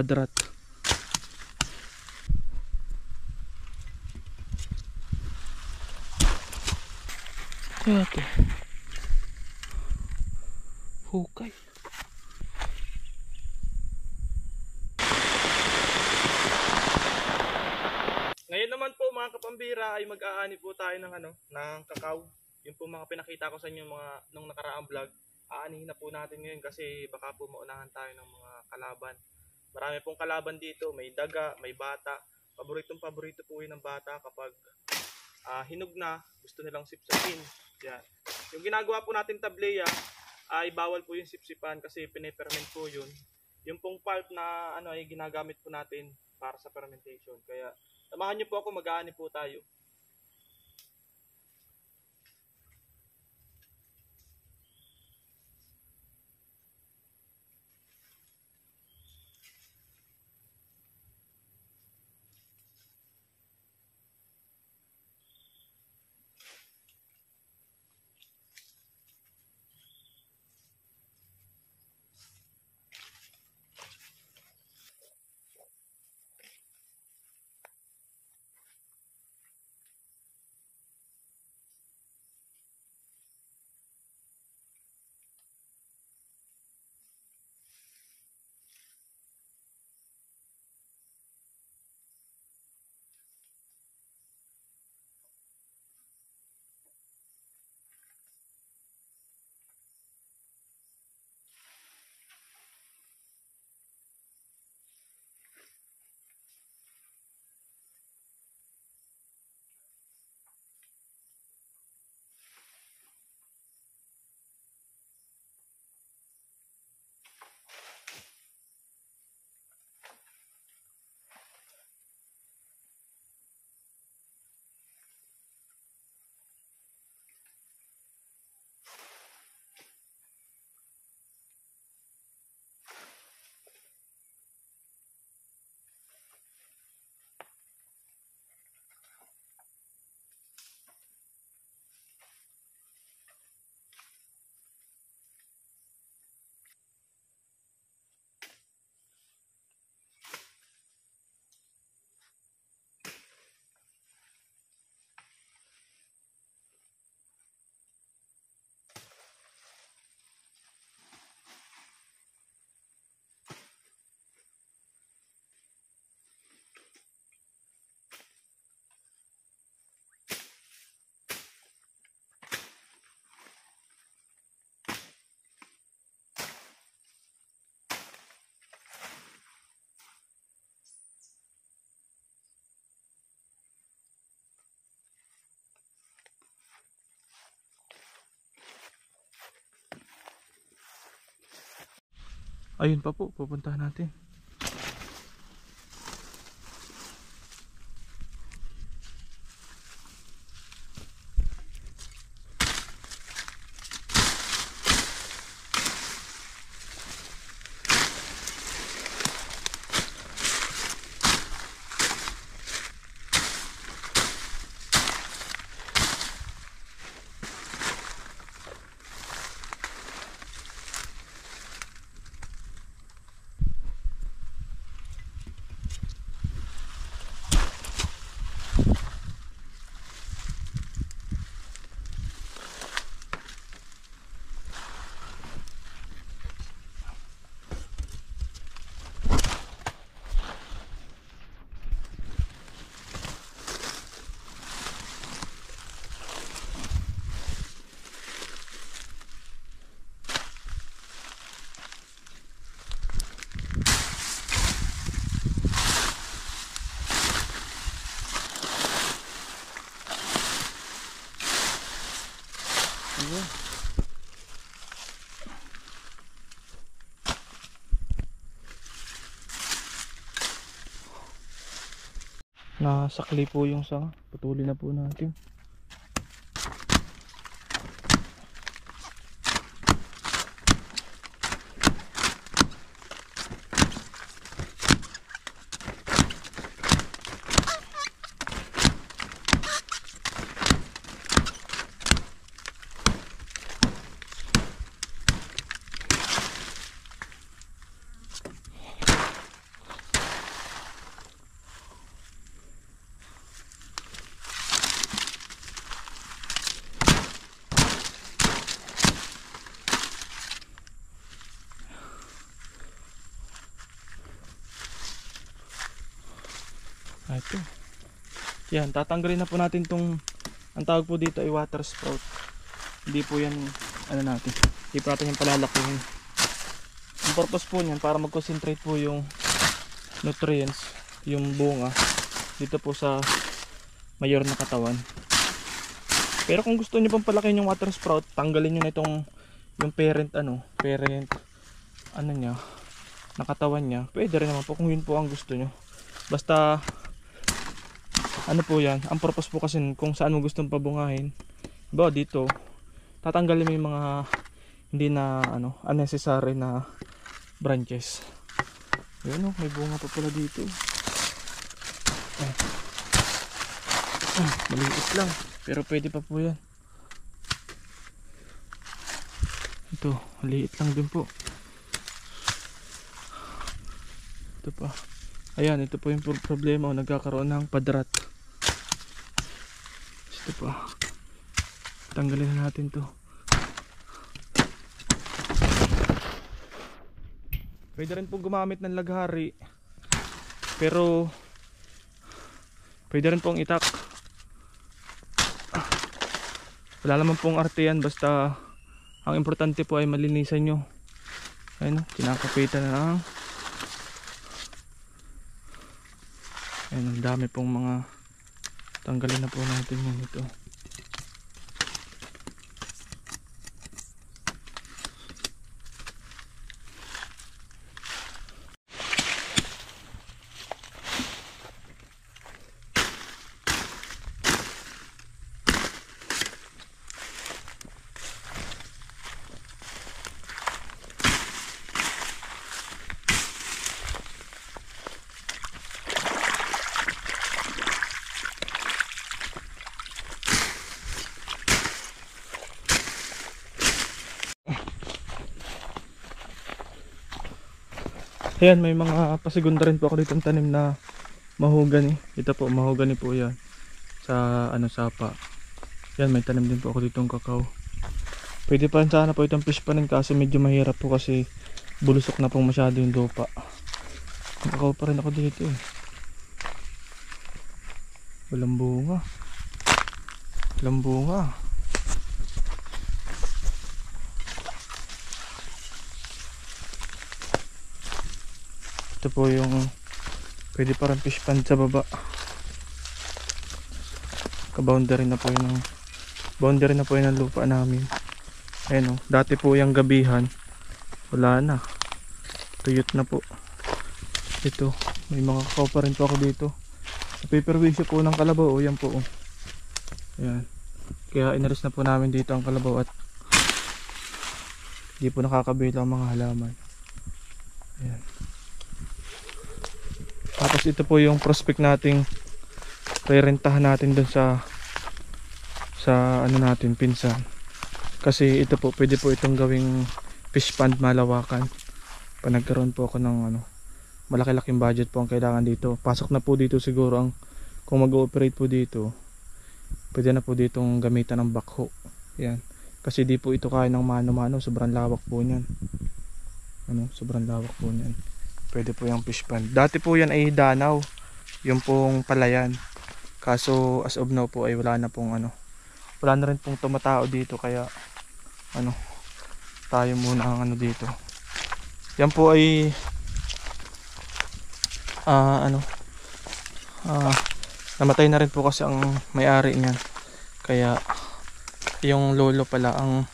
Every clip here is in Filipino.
Adrat. Kaya to. Hukay. Ngayon naman po mga kapambira ay mag-aani po tayo ng ano, ng kakao. Yung po mga pinakita ko sa inyo mga nung nakaraang vlog. Aanihin na po natin ngayon kasi baka po maunahan tayo ng mga kalaban. Marami pong kalaban dito, may daga, may bata. Paboritong paborito po yun ng bata kapag ah, hinog na, gusto nilang sipsipin. Yan. Yung ginagawa po natin tableya ay bawal po yung sipsipan kasi piniperment po yun. Yung pong pulp na ano ay ginagamit po natin para sa fermentation. Kaya Samahan niyo po ako, mag-aani po tayo. Ayun pa po, pupuntahan natin. Ayun. Nasakli po yung sanga. Putulin na po natin. Yan, tatanggalin na po natin tong ang tawag po dito ay water sprout. Hindi po yan ano natin. Hindi po natin yung palalakihin. Ang purpose po niyan para mag-concentrate po yung nutrients, yung bunga dito po sa mayor na katawan. Pero kung gusto niyo pang palakihin yung water sprout, tanggalin niyo na itong yung parent ano, parent ano niya, nakatawan niya. Pwede rin naman po kung yun po ang gusto niyo. Basta ano po yan, ang purpose po kasi kung saan mo gustong pabungahin. Ba dito, tatanggalin mo yung mga hindi na ano, unnecessary na branches. Ayun oh, may bunga pa pala dito. Ah. Maliit lang. Pero pwede pa po yan. Ito, maliit lang din po. Ito pa. Ayan, ito po yung pro- problema. oh, Nagkakaroon ng padrat. Pa. Tanggalin na natin to. Pwede rin po gumamit ng laghari. Pero pwede rin pong itak. Wala naman pong arte yan basta ang importante po ay malinisan nyo. Ayun, kinakapitan na lang. Ayun, ang dami pong mga tanggalin na po natin yan ito. Ayan, may mga pasigunda rin po ako dito tanim na mahogany. Ito po, mahogany po yan. Sa ano sapa. Yan, may tanim din po ako dito kakao. Pwede pa rin sana po itong fish panin kaso medyo mahirap po kasi bulusok na pong masyado yung lupa. Kakao pa rin ako dito eh. Walang bunga. Walang bunga. Ito po yung pwede parang fish pond sa baba. Ka-boundary na po yun ng boundary na po yun ng lupa namin. Ayun o, dati po yung gabihan. Wala na. Tuyot na po. Ito, may mga kakao pa rin po ako dito. Paperwisyo po ng kalabaw, o yan po. Oh. Ayan. Kaya inalis na po namin dito ang kalabaw at hindi po nakakabila ang mga halaman. Ayan. Tapos ito po yung prospect nating rerentahan natin dun sa sa ano natin pinsan. Kasi ito po pwede po itong gawing fish pond malawakan. Pa nagkaroon po ako ng ano malaki-laking budget po ang kailangan dito. Pasok na po dito siguro ang kung mag-ooperate po dito. Pwede na po ditong gamitan ng backhoe. Yan. Kasi di po ito kaya ng mano-mano, sobrang lawak po niyan. Ano, sobrang lawak po niyan. Pwede po yung fish pond. Dati po yan ay danaw. Yung pong palayan. Kaso as of now po ay wala na pong ano. Wala na rin pong tumatao dito kaya ano tayo muna ang ano dito. Yan po ay ah ano ah namatay na rin po kasi ang may-ari niyan. Kaya yung lolo pala ang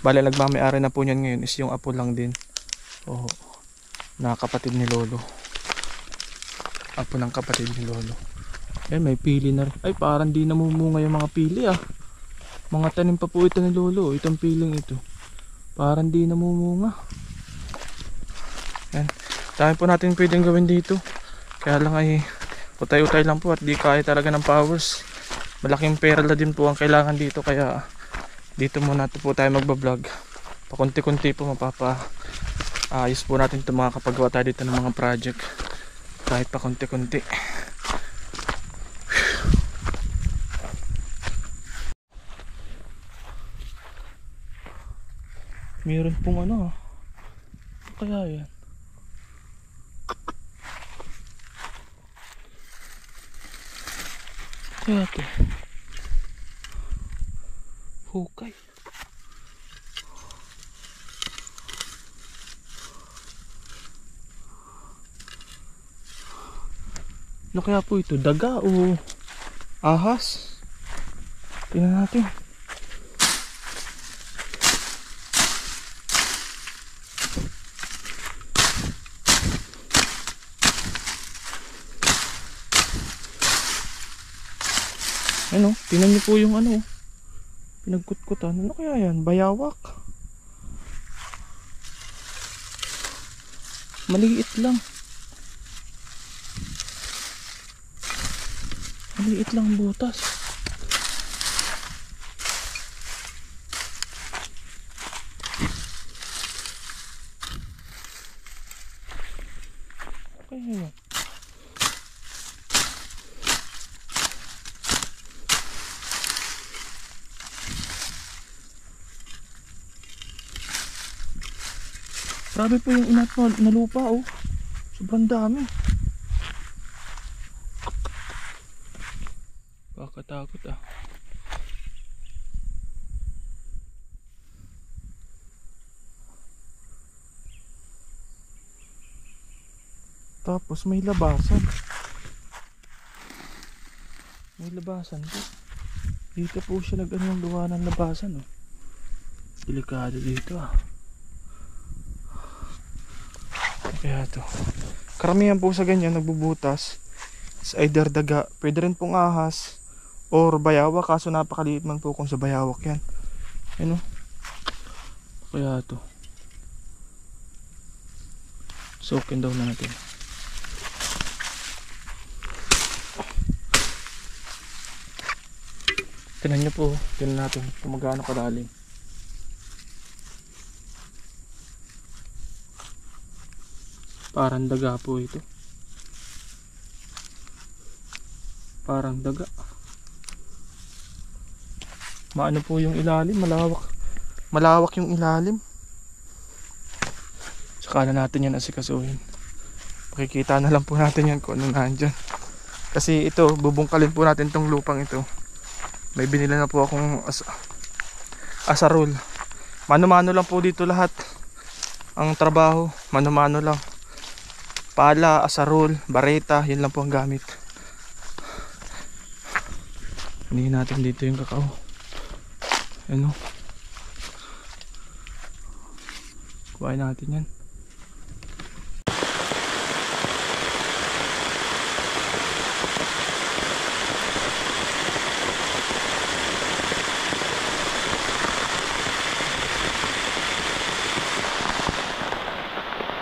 bale nagmamay-ari na po niyan ngayon is yung apo lang din. Oo na kapatid ni Lolo. Apo ng kapatid ni Lolo. Eh, may pili na rin. Ay, parang di namumunga yung mga pili ah. Mga tanim pa po ito ni Lolo. Itong piling ito. Parang di namumunga. Yan. Dami po natin pwedeng gawin dito. Kaya lang ay utay-utay lang po at di kaya talaga ng powers. Malaking pera na din po ang kailangan dito kaya dito muna po tayo magbablog. Pakunti-kunti po mapapa ayos po natin ito mga kapagawa tayo dito ng mga project kahit pa konti-konti meron pong ano ah. Ano kaya yan kaya to? Ano kaya po ito? Daga o ahas? Tingnan natin. Ano? Tingnan niyo po yung ano. oh. Pinagkutkutan. Ano kaya yan? Bayawak. Maliit lang. Maliit lang ang butas. Yan. Grabe po yung inat na lupa oh. Sobrang dami. Kakatakot ah. Tapos may labasan. May labasan po. Dito po siya nag ano gawa ng labasan oh. Delikado dito ah. Kaya to. Karamihan po sa ganyan nagbubutas. It's either daga, pwede rin pong ahas or bayawak kaso napakaliit man po kung sa bayawak yan. Ano? Kaya to. Soakin daw natin. Tingnan nyo po, tingnan natin kung magkano kalalim. Parang daga po ito. Parang daga. Maano po yung ilalim, malawak. Malawak yung ilalim. Saka na natin yan asikasuhin. Makikita na lang po natin yan kung ano nandyan. Kasi ito, bubungkalin po natin tong lupang ito. May binila na po akong as asarol. Mano-mano lang po dito lahat. Ang trabaho, mano-mano lang pala, asarol, bareta, yun lang po ang gamit. Hinihin natin dito yung kakao. Ano? Kuhain natin yan.